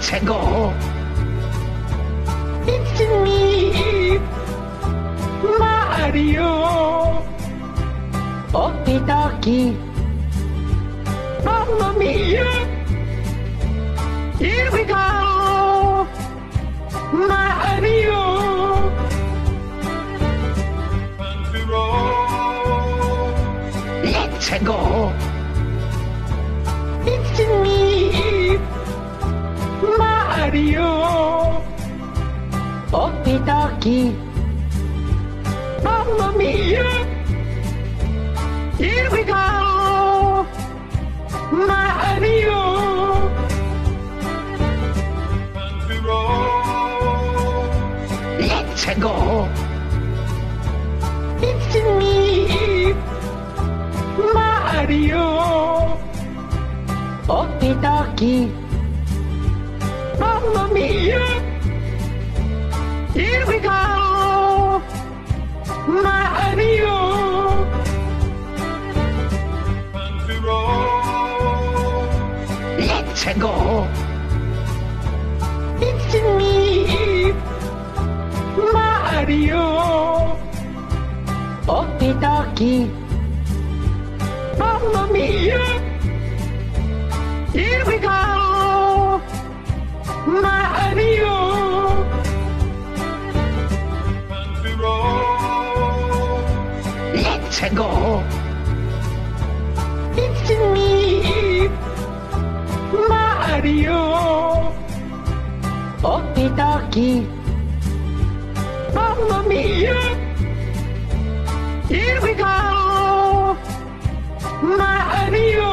Let's go. It's me, Mario. Okie dokie. Mamma mia. Here we go. Mario. Let's go. Mario. Okie dokie. Mamma mia. Here we go. Mario. Let's go. It's me, Mario. Okie dokie. Here we go. Mario. Let's go. It's me, Mario. Okie dokie. Mamma mia. Here we go. Mario. It's me, Mario. Okie dokie. Mamma mia. Here we go. Mario.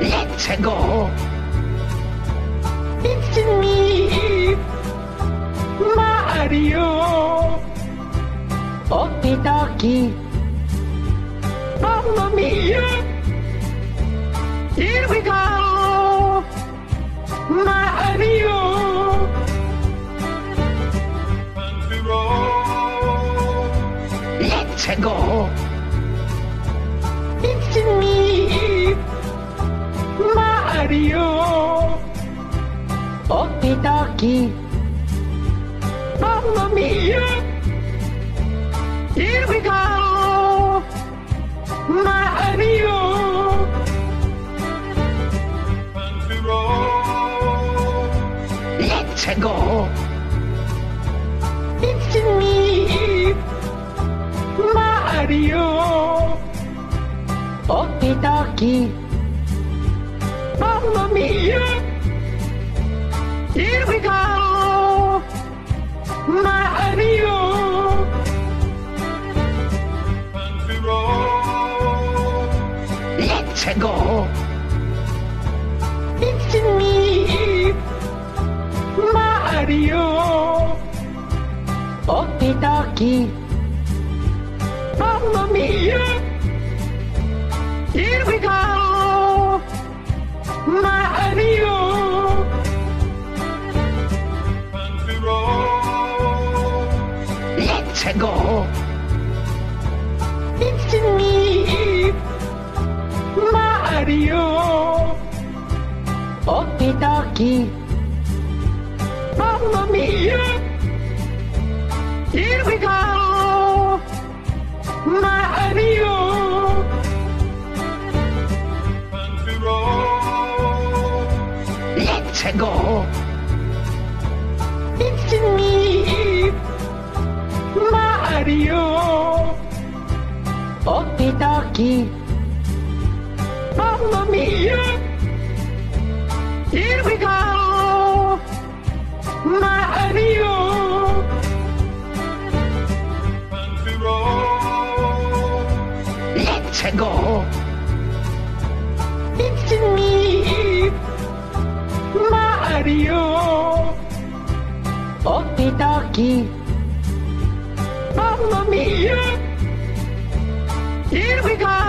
Let's go. Dokie. Mamma mia. Here we go. Mario. Let's go. It's me, Mario. Okie dokie. Mamma mia. We go. Mario. Let's go. It's me, Mario. Okie dokie. Mamma mia. Here we go. Mario. Let's go. It's me, Mario. Okie dokie. Mamma mia. Here we go. Mario. Let's go. Mario. Okie dokie. Mamma mia. Here we go. Mario. Let's go. It's me, Mario. Okie dokie. Mamma mia. Here we go. Mario. Let's go. It's me, Mario. Okie dokie. Mamma mia. Here we go.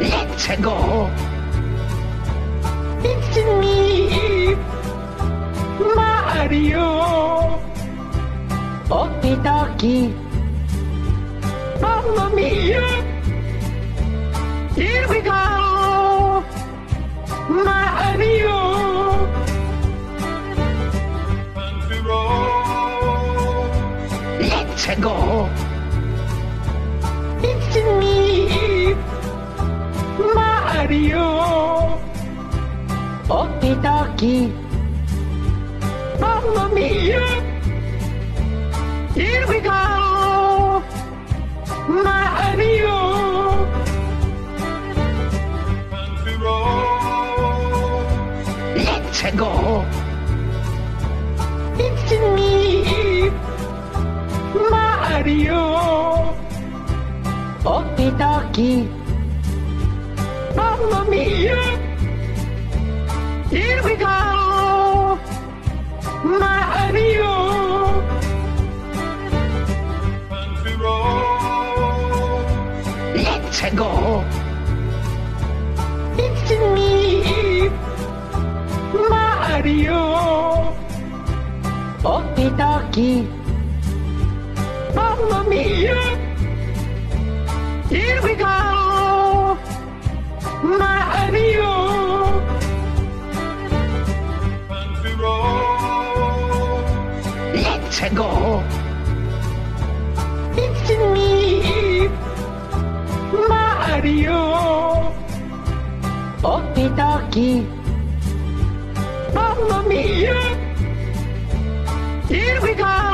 Let's go. It's me, Mario. doggy. Mamma mia! Here we go! Mario! Let's go! It's me! Mario! Okie dokie! Mamma mia! Here we go! Mario! Let's go! It's me! Mario! Okie dokie! Mamma mia! Here we go! Mario! Country road. Let's go! It's me! Mario! Okie dokie! Mamma mia! Here we go! Mario! Country road. Let's go! It's me! Mario! Okie dokie! Mamma mia! Here we go!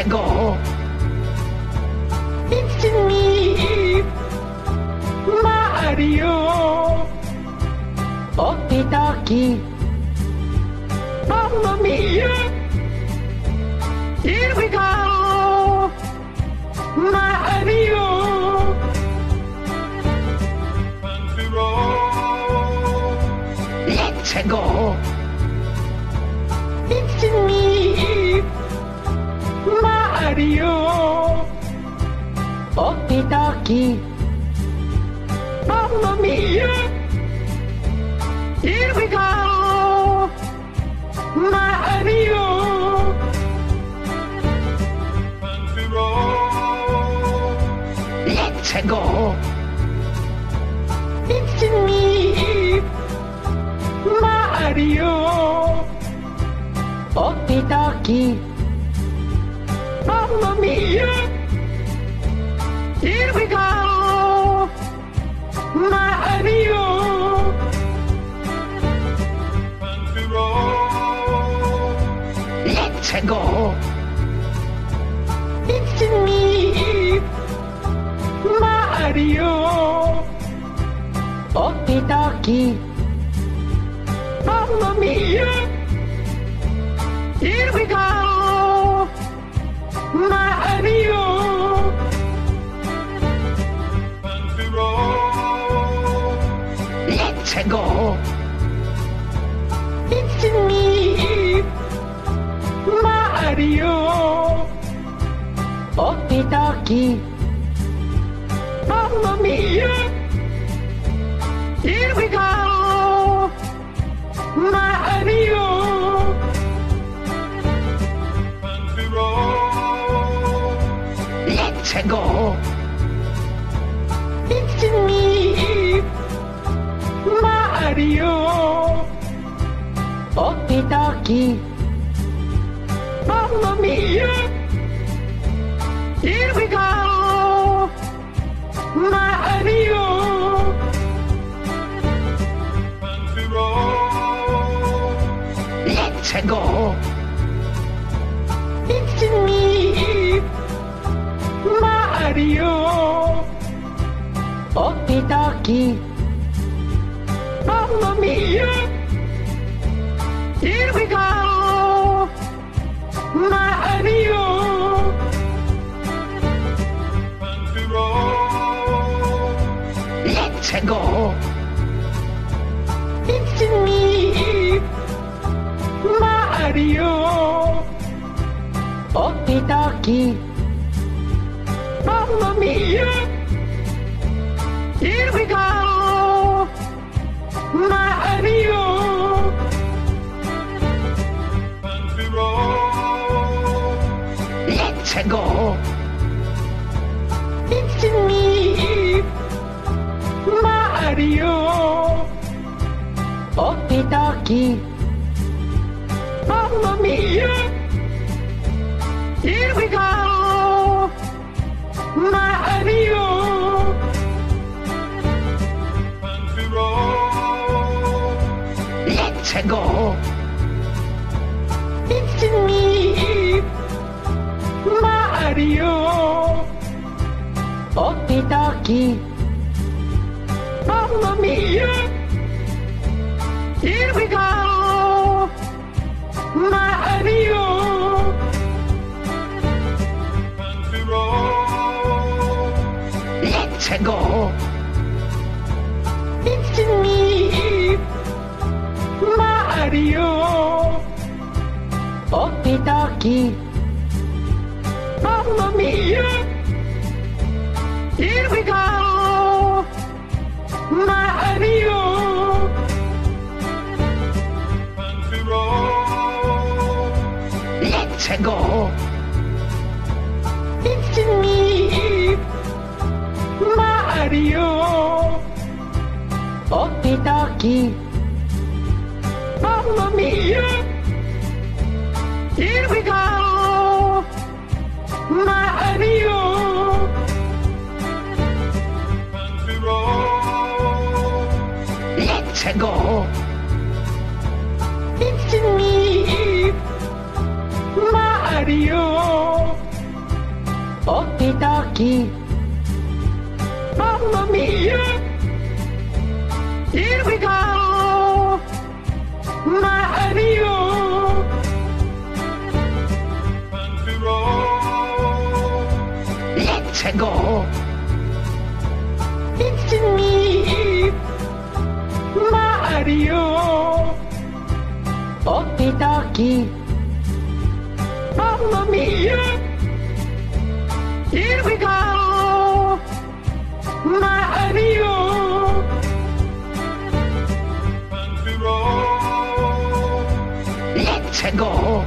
Let's go! It's me! Mario! Okie dokie! Mamma mia! Here we go! Mario! Country road. Let's go! It's me! Mario! Okie dokie! Mamma mia! Here we go! Mario! Country road. Let's go! It's me! Mario! Okie dokie! Mamma mia! Here we go! Mario! Country road. Let's go! It's me! Mario! Okie dokie! Mamma mia! Here we go! Mario! Let's go! It's me! Mario! Okie dokie! Let's go! It's me! Mario! Okie dokie! Mamma mia! Here we go! Mario! Country. Let's go! Mario! Okie dokie! Mamma mia! Here we go! Mario Country road. Let's go It's me Mario Okie dokie Mamma mia Here we go Mario Country road. Let's go It's me Mario Okie dokie Mamma mia Here we go Country road. Let's go. It's me Mario. Okie dokie Mamma mia. Here we Let's go. It's me Mario. Okie dokie Mamma mia. Here we go. Mario. Country road. Let's go Mario Okie dokie Mamma mia. Here we go. Mario Country road. Let's go. It's me. Mario. Okie dokie Here we go. Mario Country road. Let's go. It's me. Mario Okie dokie go.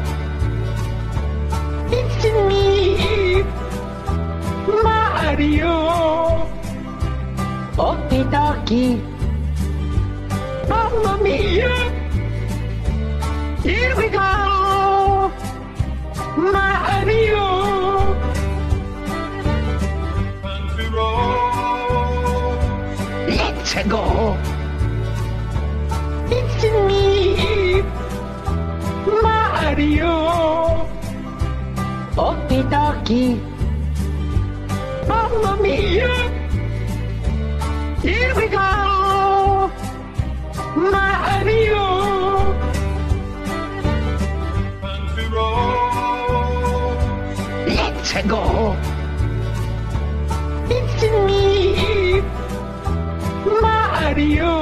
It's me Mario. Okie dokie. Mamma mia. Here we go. Mario. Let's go. It's me Mario Okie dokie Mamma mia Here we go Mario. Let's go It's me Mario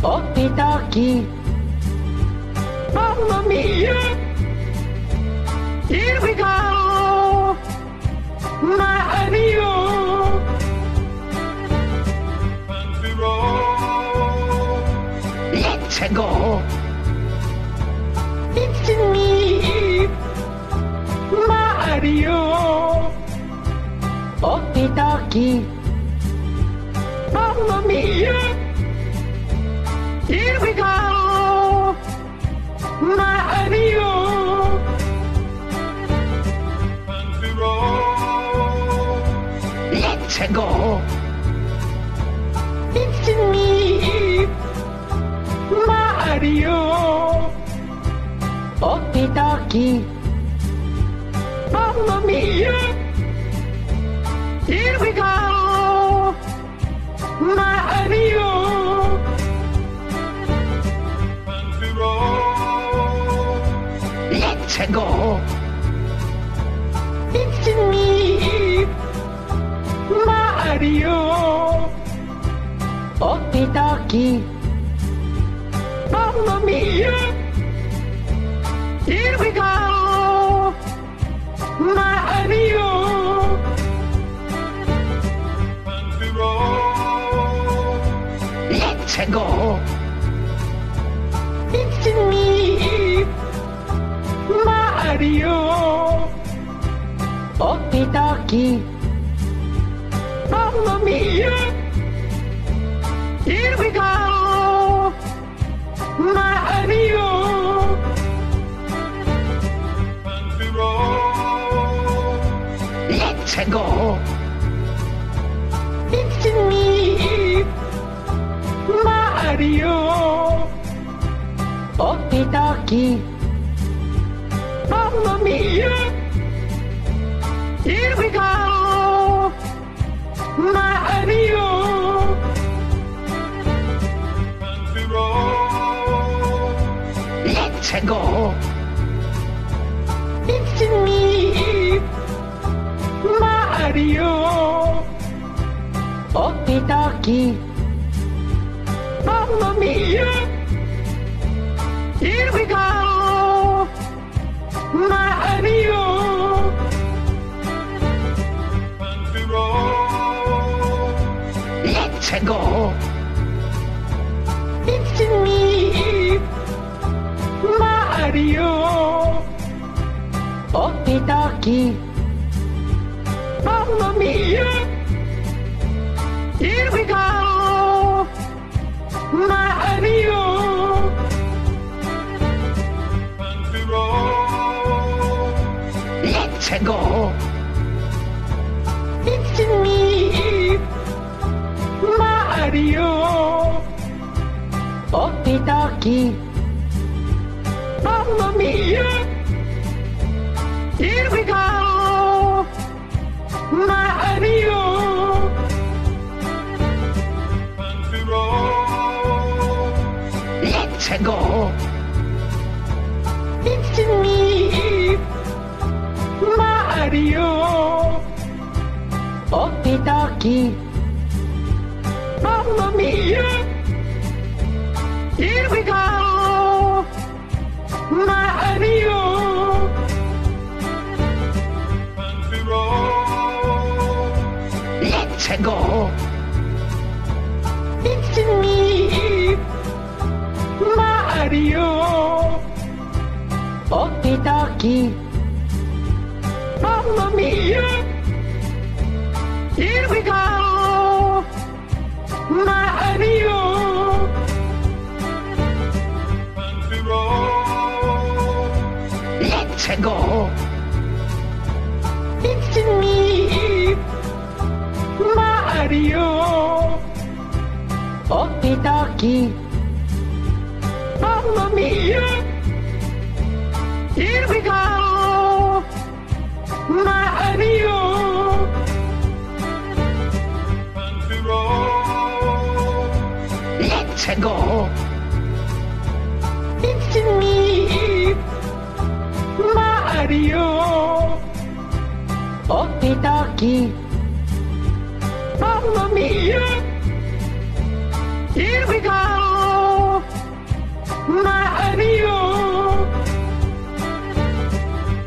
Okie dokie Mamma mia! Here we go! Mario Country road. Let's go! It's me! Mario Okie dokie Mamma mia! Here we go! Mario Country road. Let's go. It's me. Mario Okie dokie. Mamma mia Go. It's me, Mario. Okie dokie. Mamma mia. Here we go. Mario. Let's go. Mario. Okie dokie. Mamma mia. Here we go. Mario. Roll. Let's go. It's me, Mario. Okie dokie. Mario. Let's go. It's me, Mario. Okie dokie. Mamma mia. Here we go. Mario. Let's go. It's me, Mario. Okie dokie. Mamma mia. Here we go. Mario. Let's go. It's me, Mario. Okie dokie. Mamma mia. Here we go. Mario. Fancy roll. Let's go. It's me, Mario. Okie dokie. Mamma mia. Here we go. Mario. Fancy roll. Let's go. It's me, Mario. Okie dokie. Mamma mia. Here we go. Mario. Let's go. It's me, Mario. Okie dokie. Let's go. It's me, Mario. Okie dokie. Mamma mia. Here we go. Mario.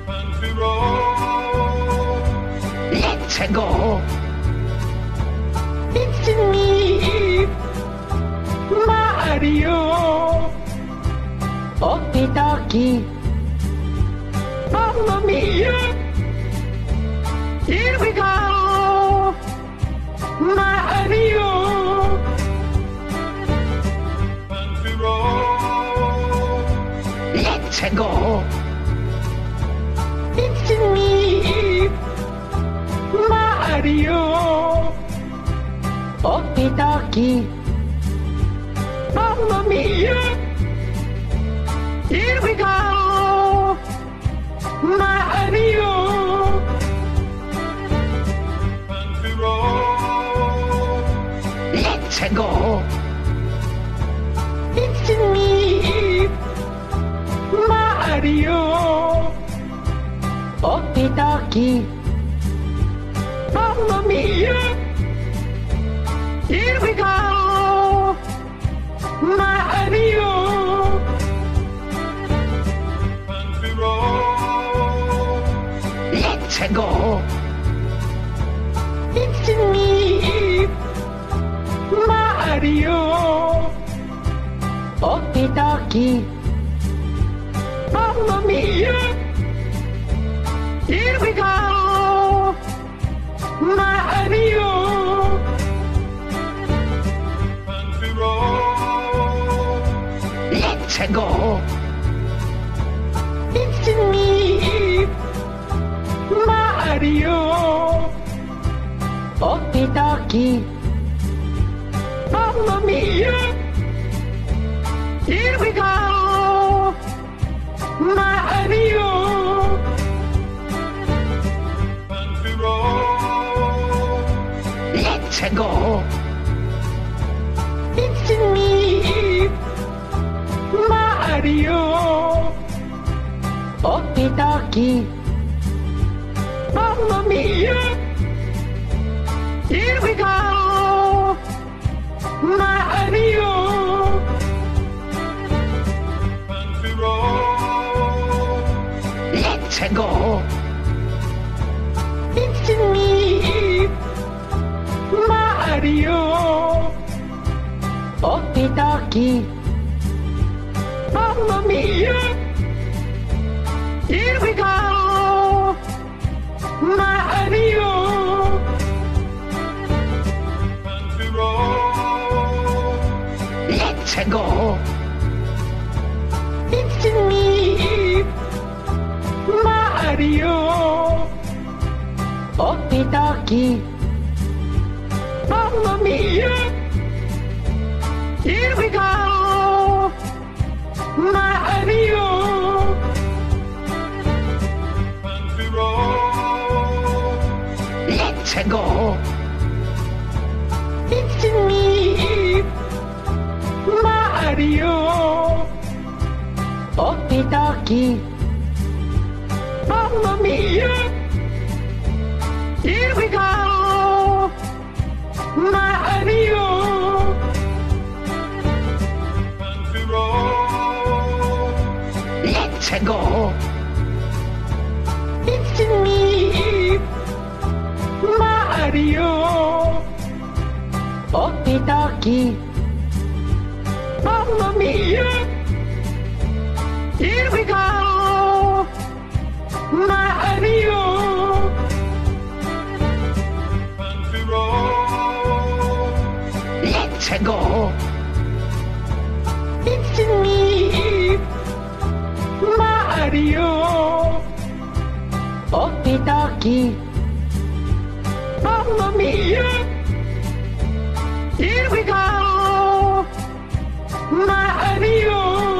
Fancy roll. Let's go. It's me, Mario. Okie dokie. Here we go. Mario. Fancy roll. Let's go. It's me, Mario. Okie dokie. We go. Mario. Fancy roll. Let's go. It's me, Mario. doggy. Mamma mia! Here we go! Mario! Country go! It's me! Mario! Okie dokie! Mamma mia! Here we go! Mario! Country road. Let's go! Mamma mia! Here we go! Mario! Country road. Let's go! It's me! Mario! Okie dokie! Mamma mia! Here we go! Mario! Country road. Let's go! It's me! Mario! Okie dokie! Mamma mia! Here we go! Mario! Let's go! It's me! Mario! Okie dokie! Mamma mia! Here we go! Mario! Country road. Let's go! Dokie! Mamma mia! Here we go! Mario! Country road. Let's go! It's me! Mario! Okie dokie! Mamma mia! Here we go! Mario! Country road. Let's go! It's me! Mario! Okie dokie! Mamma mia! Here we go! Mario!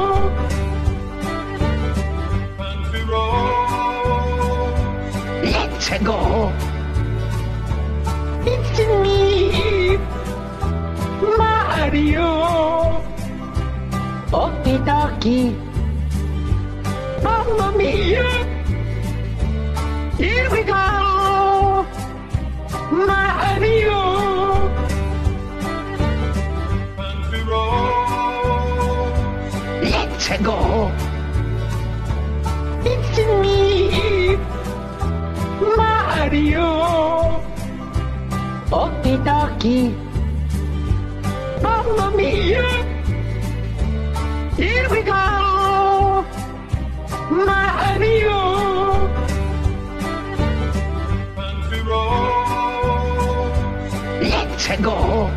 Let's go! It's me! Mario! Okie dokie! Mamma mia! Here we go! Mario! Country. Let's go! Mario! Okie dokie! Mamma mia! Here we go! Mario! Country road. Let's go!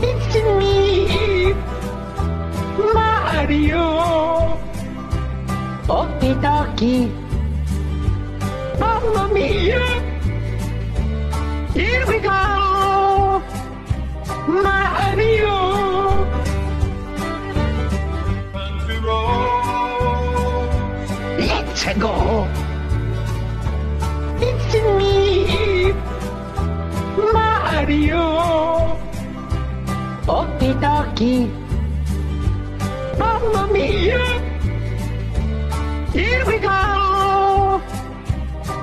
It's me! Mario! Okie dokie! Mamma mia! Here we go! Mario! Country. Let's go! It's me! Mario! Okie dokie! Mamma mia! Here we go!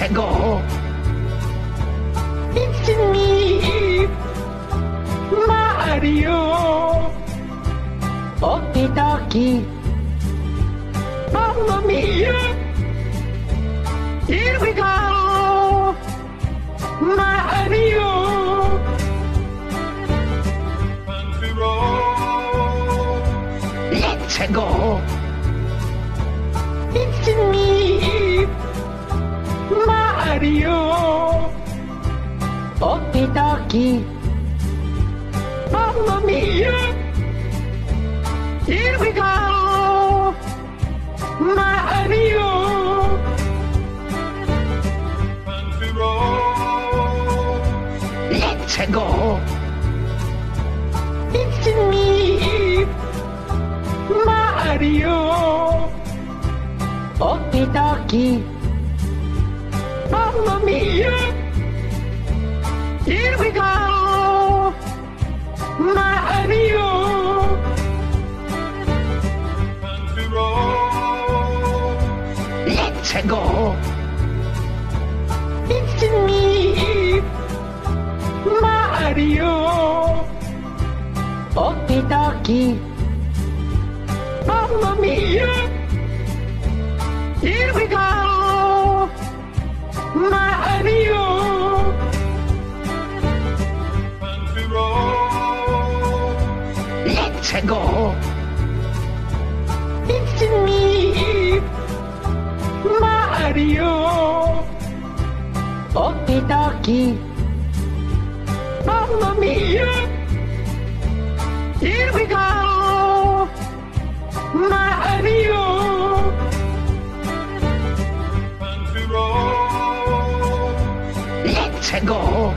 Let's go. It's me, Mario. Okie dokie. Mamma mia. Here we go. Mario. to roll. Let's go. Mario. Okie dokie. Mamma mia. Here we go. Mario. to roll. Let's go. It's me, Mario. Okie dokie. Mamma mia. Here we go. Mario. to roll. Let's go. It's me, Mario. Okie dokie. Mamma mia. Here we go. Let's go. It's me, Mario. Mia. Here we go. Mario. Let's go.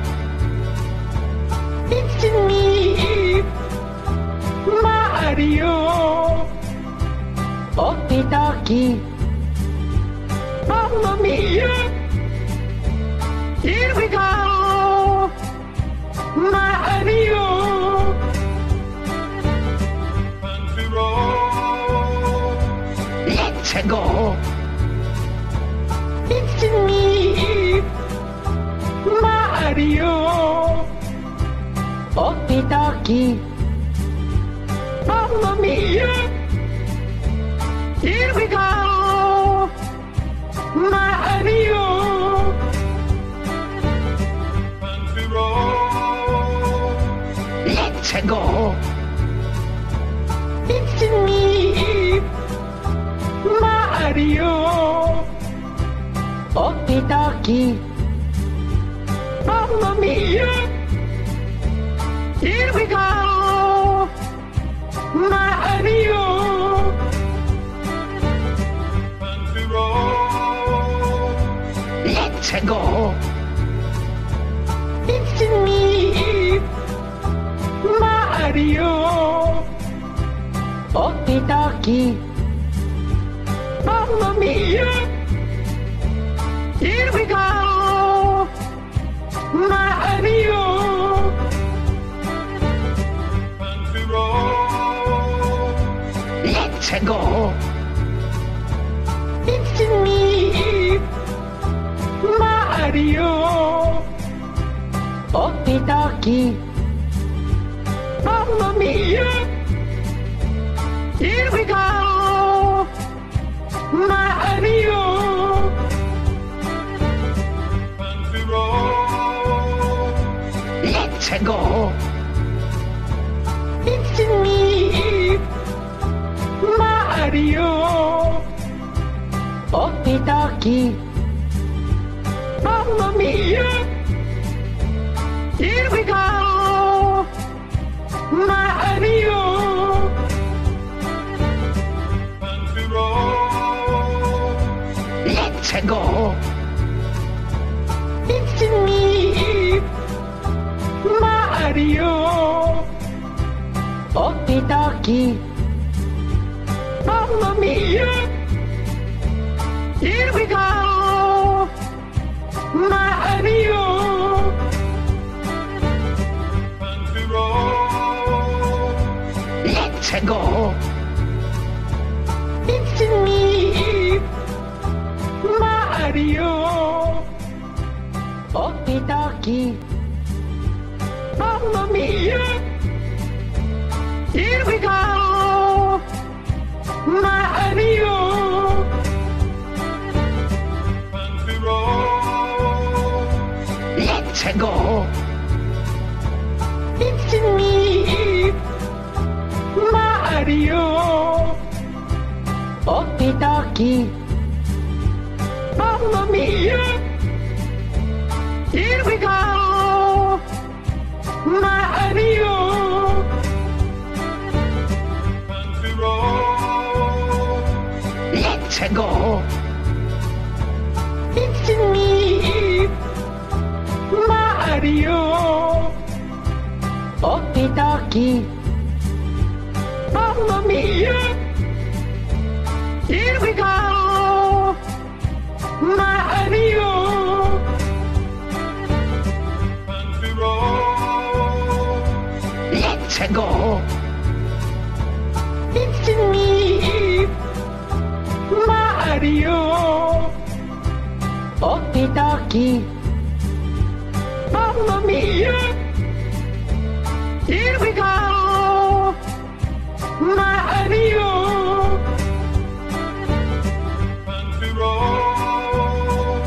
It's me, Mario. Okie dokie. Mamma mia. Here we go. Mario. to roll. Let's go. Mario. Okie dokie. Mamma mia. Here we go. Mario. to roll. Let's go. It's me, Mario. Okie dokie. Mamma mia. Here we go. Mario. to roll. Let's go. It's me, Mario. Okie dokie. Mamma mia. Here we go. Mario. Let's go. It's me, Mario. Okie dokie. Mamma mia. Here we go. Mario. Go. It's me, Mario. Okie dokie. Mamma mia. Here we go. Mario. Let's go. It's me, Mario. Okie dokie. Mamma mia. Here we go. Mario. Let's go. It's me, Mario. Okie dokie. Mamma mia. Here we go. Mario. Country road. Let's go. It's me, Mario. Okie dokie. Mamma mia. Here we go. Mario. Country road. Let's go. It's me, Mario. Okie dokie. Mamma mia. Here we go. Mario. Go. It's me, Mario. Okie dokie. Mamma mia. Here we go. Mario. Country road.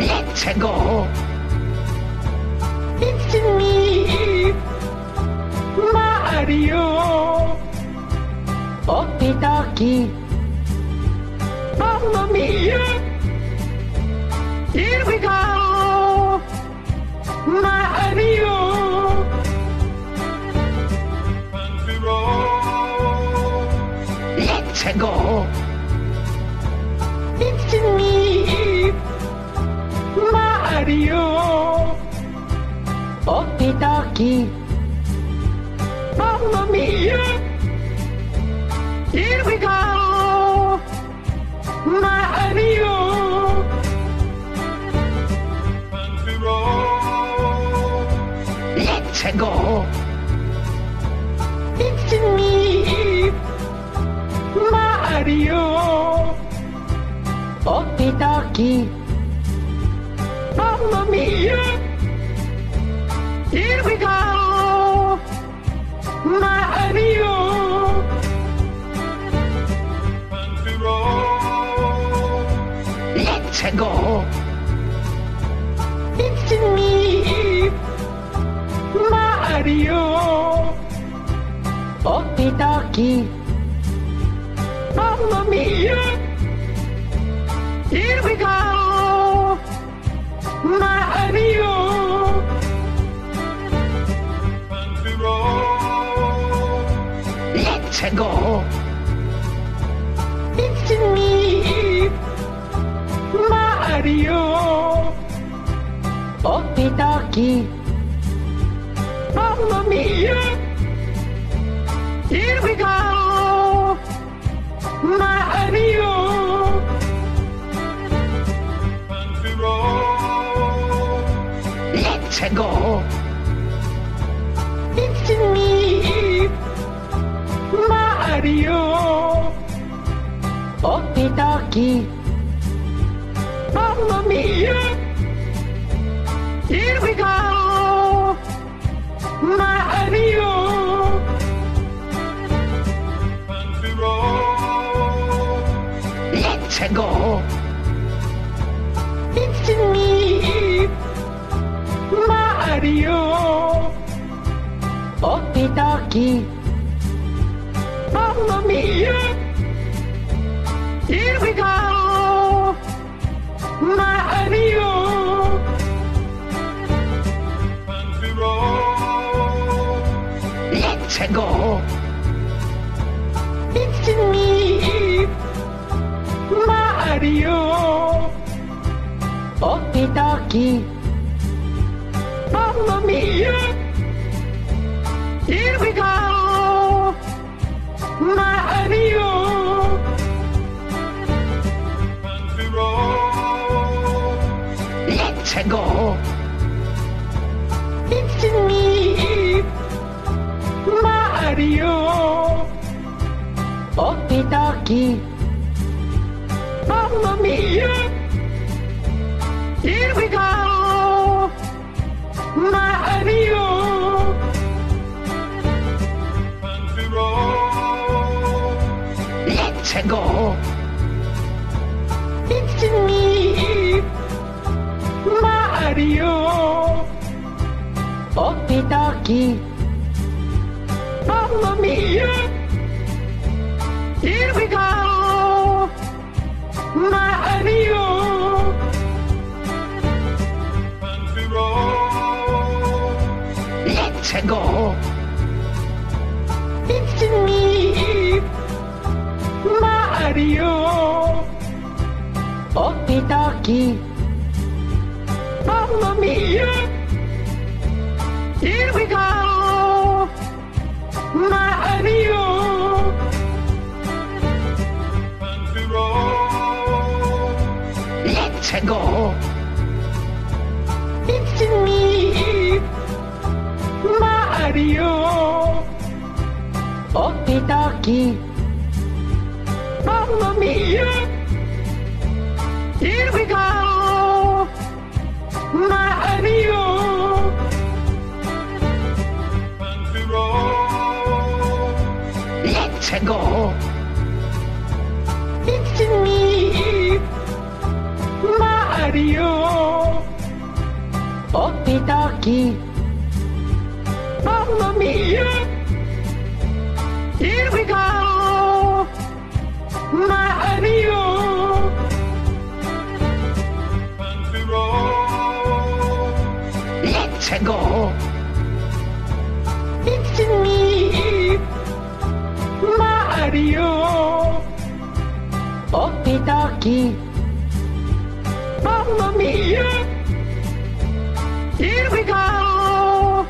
Let's go. It's me, Mario. Okie dokie. Mamma mia. Here we go. Mario. Country. Let's go. It's me, Mario. Okie dokie. Mamma mia. Here we go. Mario. Country road. Let's go. It's me, Mario. Okie dokie. Mamma mia. Here we go. Let's go. It's me, Mario. Okie dokie. Let's go. It's me, Mario. Okie dokie. Mamma mia. Here we go. Mario. Country road. Let's go. Mario. Okie dokie. Mamma mia. Here we go. Mario. Country road. Let's go. It's me, Mario. Okie dokie. Let's go. It's me, Mario. Okie dokie. Mamma mia. Here we go. My go. It's me, Mario. Okie dokie. Mamma mia. Here we go. Mario. Country road. Let's go. radio. Okie dokie. Follow. Here we go. Mario. Country roads. Let's go. It's me. Mario. Okie dokie. Mamma mia! Here we go! Mario! Country. Let's go! It's me! Mario! Okie dokie! Mamma mia! Let's go. It's me, Mario. Okie dokie. aqui. Mamma mia! Here we go!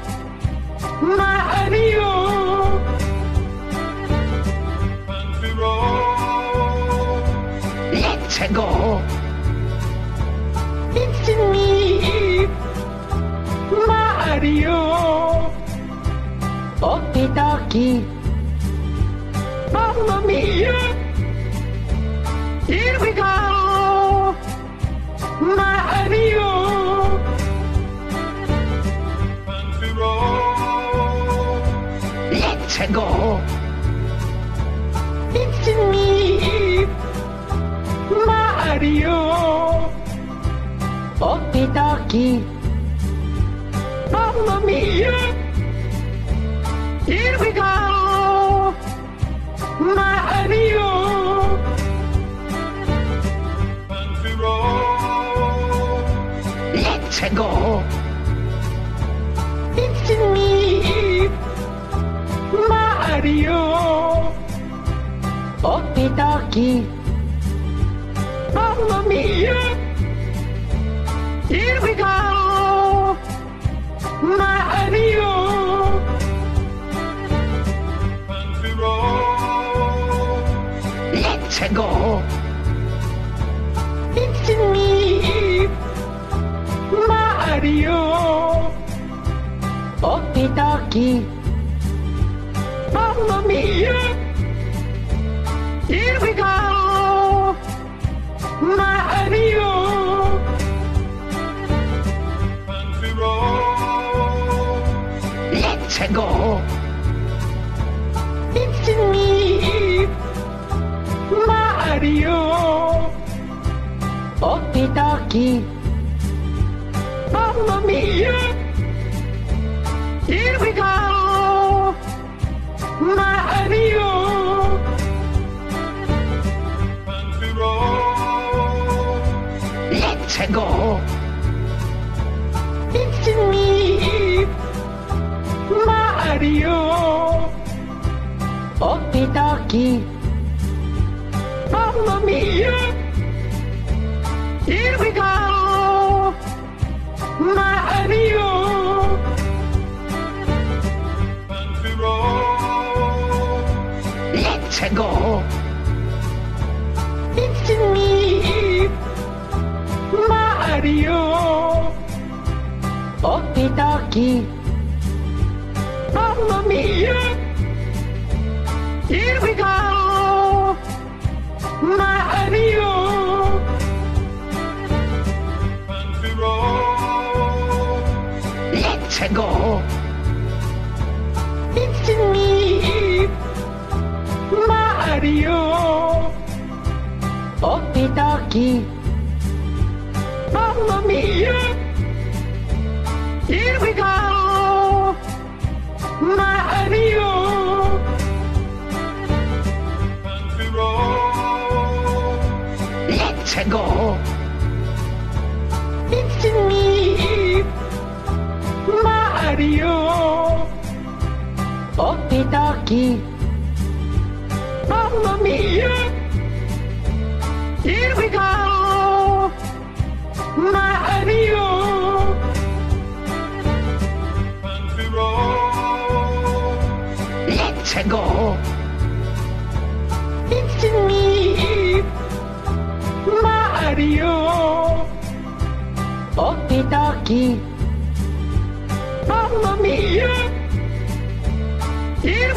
Mario! Let's go! It's me! Mario! Okie dokie! Mamma mia! here we go, my amigo. Country let's go. It's me, Mario. Okie dokie, mamma mia. Here we go, Mario. It's me, Mario. Okidoki. Mamma mia. Here we go. Mario. Country roads. Let's go. radio. Okie dokie. Mamma mia. Here we go. Mario. Country roads. Let's go. It's me. Mario. Okie dokie. Mamma mia! Here we go! Mario! Let's go! It's me, Mario! Okie dokie! Mamma mia! Here we go! Mario. Let's go. It's me, Mario. Okie dokie. Mamma mia. Here we go. Mario. Let's go. It's me, Mario. Okie dokie. Mamma mia. Here we go. Mario. country road, Let's go. Okie dokie. Mamma mia. Here we go. Mario. country road, Let's go. It's me, Mario. Okie dokie. Mamma mia.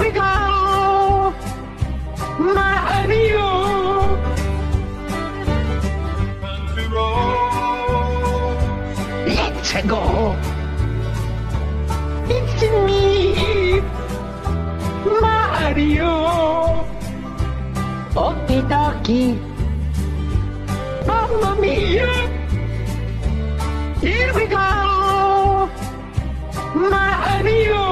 Here we go. Mario. country road, Let's go. It's me, Mario. Okie dokie. Mamma mia. Here we go. Mario.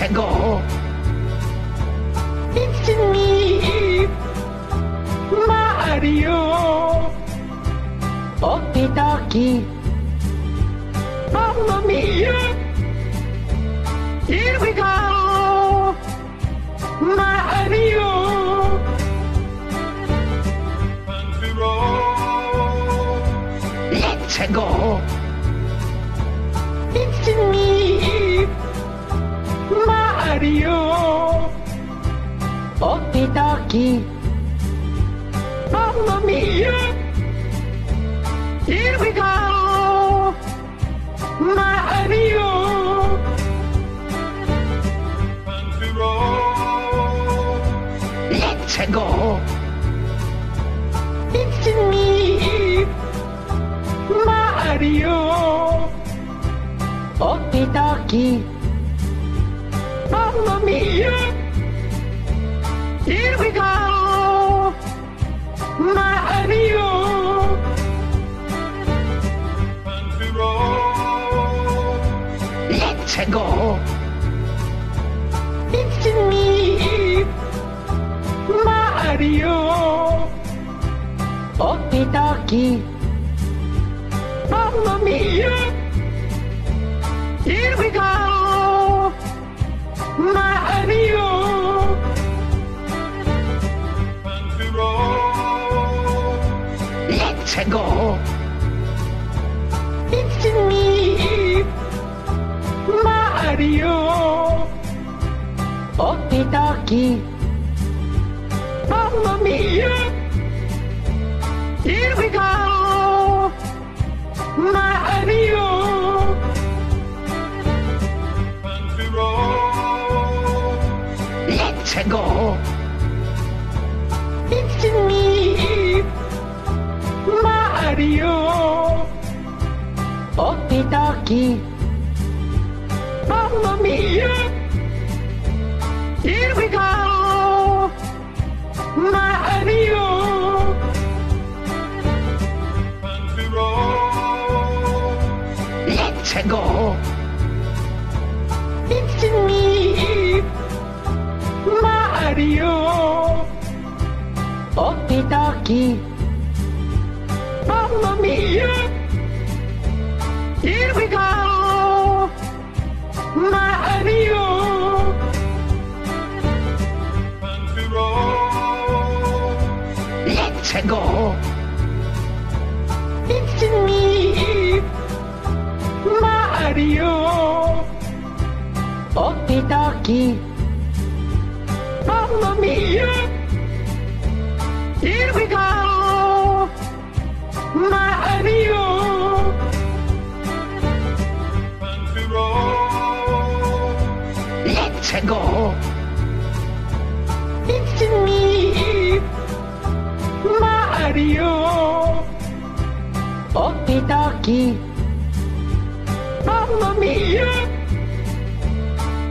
Let's go. It's me, Mario. Okie dokie. Mamma mia. Here we go. Mario. Let's go. Dokie. Mamma mia. Here we go. Mario. Let's go. It's me, Mario. Okie dokie. Mamma mia. Here we go. Mario. country road, Let's go. It's me, Mario. Okie dokie. Mamma mia. Here we go. Mario. Go. It's me, Mario. Okie dokie. Mamma mia. Here we go. Mario. Let's go. Dokie. Mamma mia. Here we go. Mario. country road, Let's go. It's me, Mario. Okie dokie. Country Let's go. It's me, Mario. Okie dokie. Mamma mia. Here we go. Mario. Let's go. It's me, Mario. Okie dokie. Mamma mia.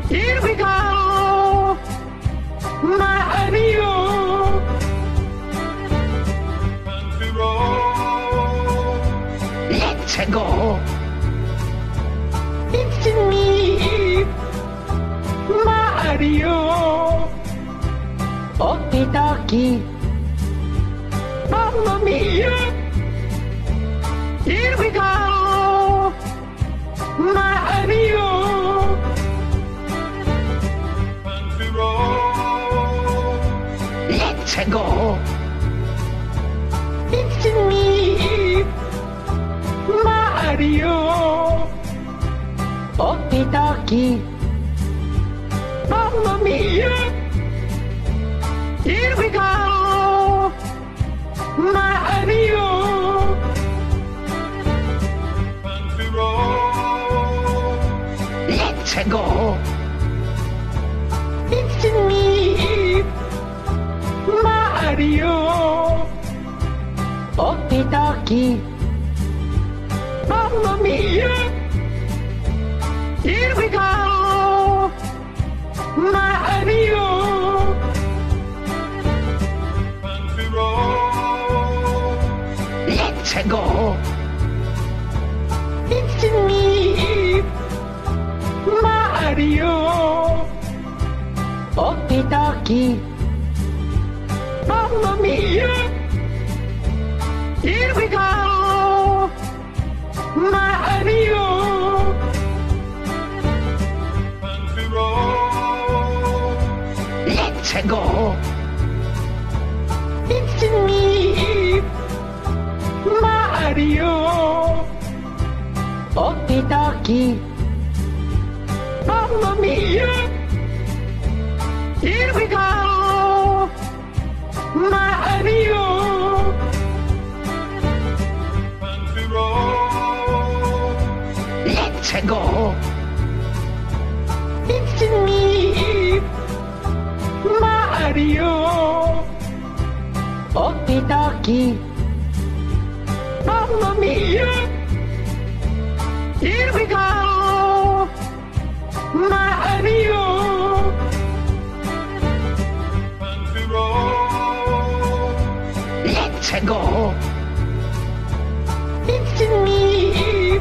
Here we go. Mario. Fancy roll. Let's go. It's me, Mario. Okie dokie. Mia. Here we go. Mario. Fancy roll. Let's go. It's me, Mario. Okie dokie. Let's go. It's me, Mario. Okie dokie. Mamma mia. Here we go. Mario. Let's go. Mario. Okie dokie. Mamma mia. Here we go. Mario. Fancy roll. Let's go. It's me, Mario. Okie dokie. Here we go. Mario. Fancy roll. Let's go. It's me, Mario. Okie dokie. Mamma mia. Here we go. Mario. Go. It's me,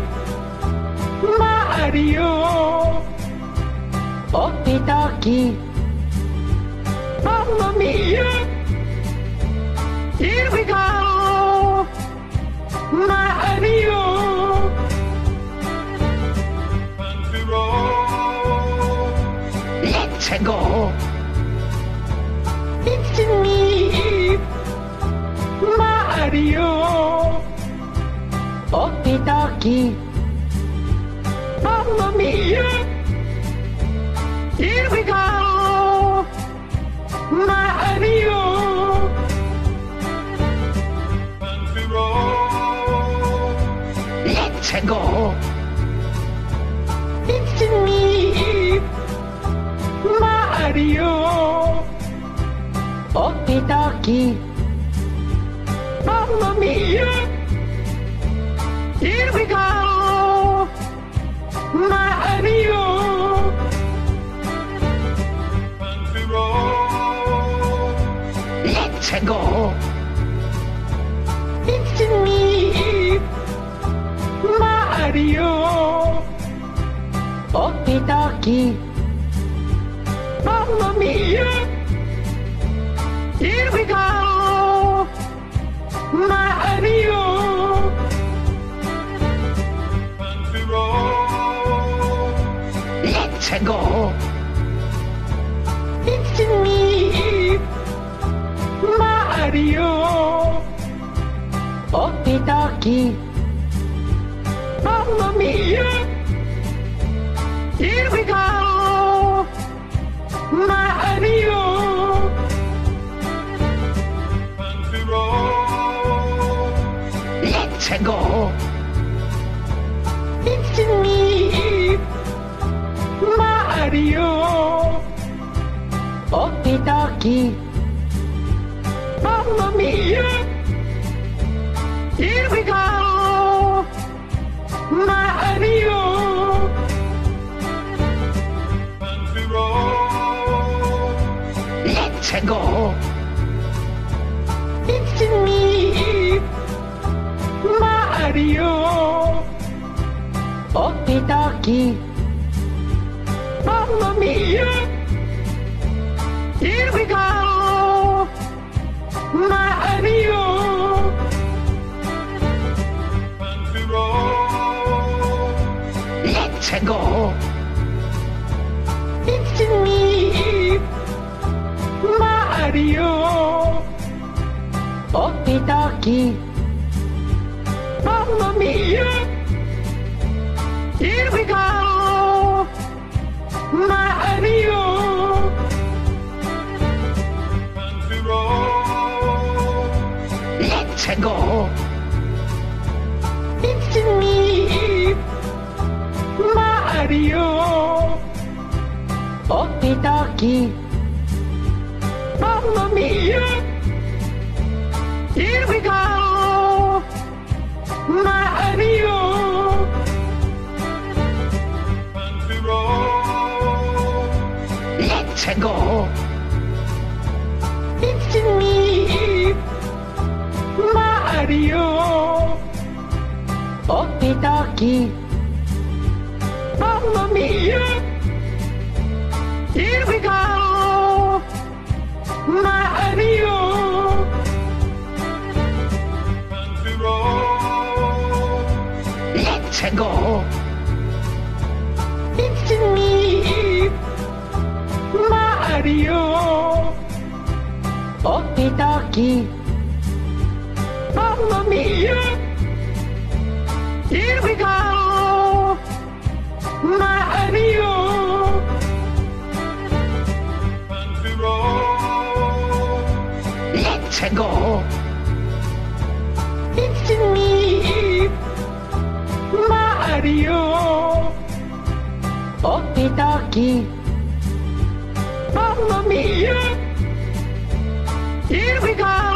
Mario. Okie. Mamma mia. Here we go. Mario. Fancy roll. Let's go. It's me, Mario. Okie dokie. Mamma mia. Here we go. Mario. Fancy roll. Let's go. It's me, Mario. Okie dokie. Mamma mia. Here we go. Mario. Fancy roll. Let's go. It's me, Mario. Okie dokie. Mamma mia. Here we go let's go. It's me, Mario. Okie dokie. Let's go! It's me! Mario! Okie dokie! Mamma mia! Here we go! Mario! Country road. Let's go! Dokie! Mamma mia! Here we go! Mario! Country. Let's go! It's me! Mario! Okie dokie! Let's go! It's me! Mario! Okie dokie! Mario! Okie dokie! Mamma mia! Here we go! Mario! Country road. Let's go! It's me! Mario! Okie dokie! Mamma mia! Here we go! Mario! Country road. Let's go! It's me! Mario! Okie dokie! Mamma mia! Here we go!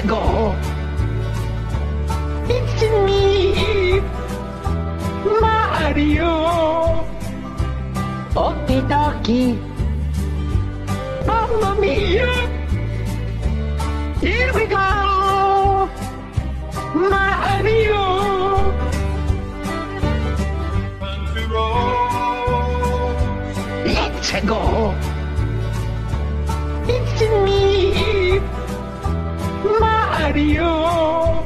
Let's go! It's me! Mario! Okie dokie! Mamma mia! Here we go! Mario! Country road. Let's go! Mario!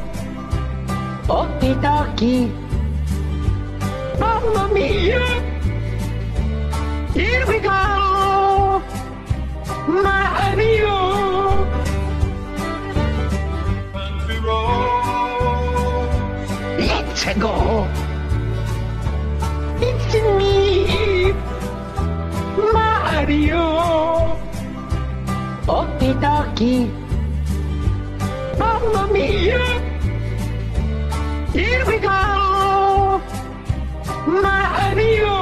Okie dokie! Mamma mia! Here we go! Mario! Country road. Let's go! It's me! Mario! Okie dokie! Mia! Here we go! Mario!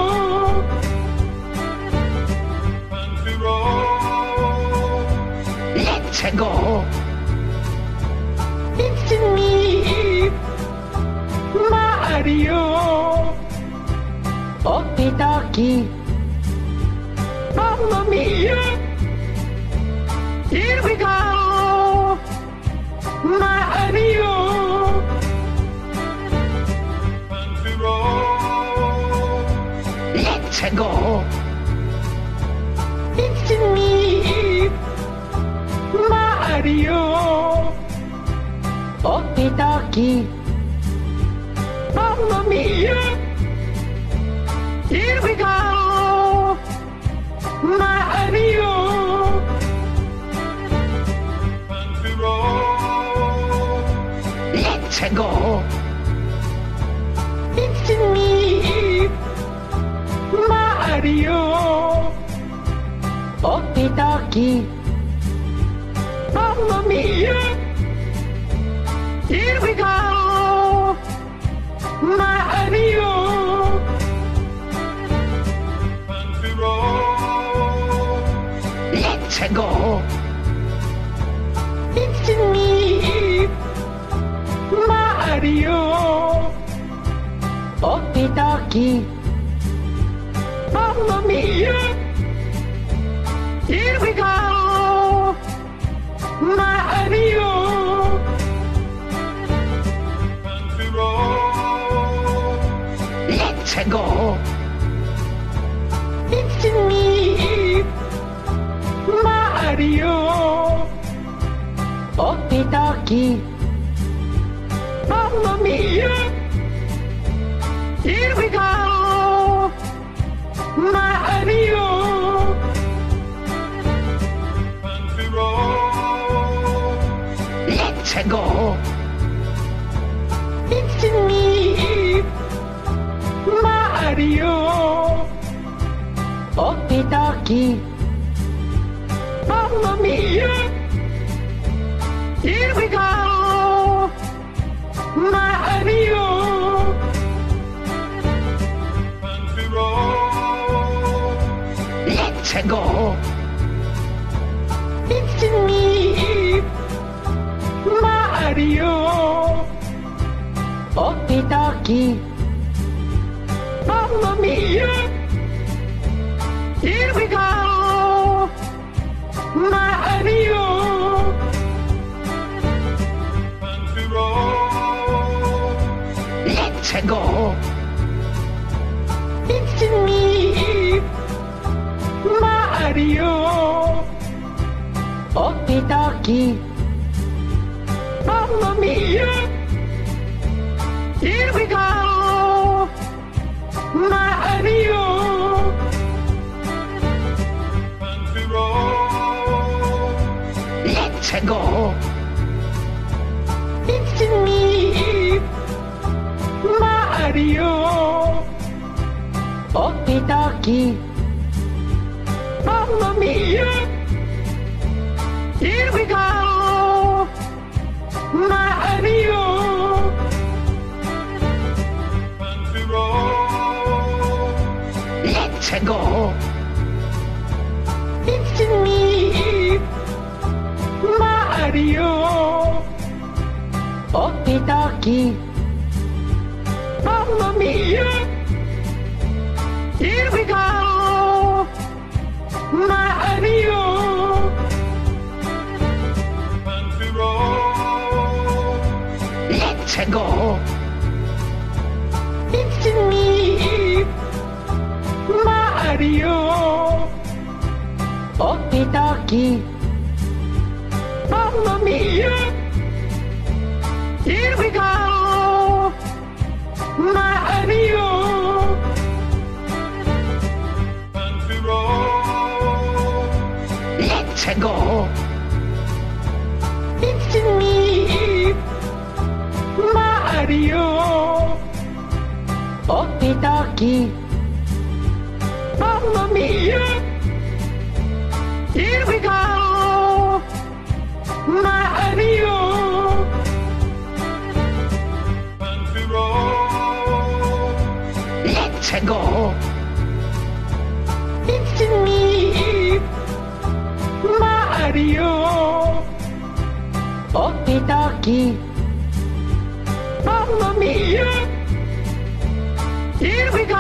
Country road. Let's go! It's me! Mario! Okie dokie! Mamma mia! Here we go! Mario. Let's go. It's me, Mario. Okie dokie. Mamma mia. Here we go. Mario. Let's go. It's me, Mario. Okie dokie. Mamma mia. Here we go. Mario. Time to. Let's go. It's me, Mario. Okie dokie. Mamma mia. Here we go. Mario. Time to. Let's go. It's me, Mario. Okie dokie. Mamma mia. Here we go. Mario. Time to roll. Let's go. It's me, Mario. Okie dokie. Mario. Let's go. It's me, Mario. Here we go. Mario. Mario. Okie dokie. Mamma mia. Here we go. Mario. Time to roll. Let's go. It's me, Mario. Okie dokie. Mamma mia. Here we go. Mario. Let's go. It's me, Mario. Okie dokie. Mamma mia. Here we go. Mario. To roll. Let's go. It's me, Mario. Okie dokie. Mamma mia. Here we go. Mario. Let's go. It's me, Mario. Okie dokie. Mamma mia. Here we go. Mario. Let's go. It's me, radio. Okie dokie. Mamma mia. Here we go.